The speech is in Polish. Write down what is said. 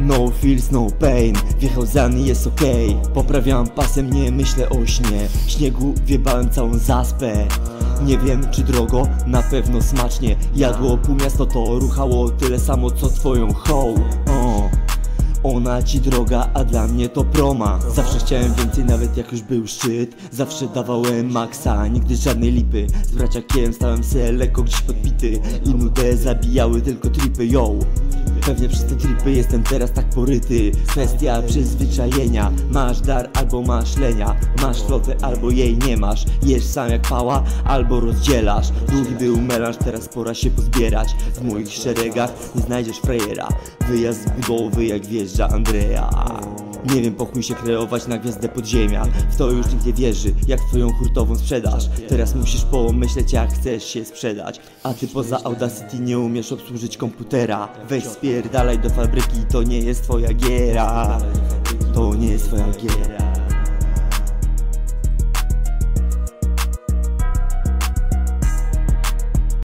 No feels, no pain, wjechał za mnie jest okej. Poprawiam pasem, nie myślę o śnie. Śniegu wiebałem całą zaspę. Nie wiem czy drogo, na pewno smacznie. Jadło pół miasto to ruchało tyle samo co twoją hoł o. Ona ci droga, a dla mnie to proma. Zawsze chciałem więcej, nawet jak już był szczyt. Zawsze dawałem maksa, nigdy żadnej lipy. Z braciakiem stałem se lekko gdzieś podpity I nudę zabijały tylko tripy, yo Pewnie przez te tripy jestem teraz tak poryty. Kwestia przyzwyczajenia. Masz dar albo masz lenia. Masz flotę albo jej nie masz. Jesz sam jak pała albo rozdzielasz. Długi był melanż, teraz pora się pozbierać. W moich szeregach nie znajdziesz frejera Wyjazd z budowy jak wjeżdża Andrea nie wiem, pochuj się kreować na gwiazdę podziemia. W to już nikt nie wierzy, jak twoją hurtową sprzedaż. Teraz musisz pomyśleć jak chcesz się sprzedać. A ty poza Audacity nie umiesz obsłużyć komputera. Weź spierdalaj do fabryki, to nie jest twoja giera. To nie jest twoja giera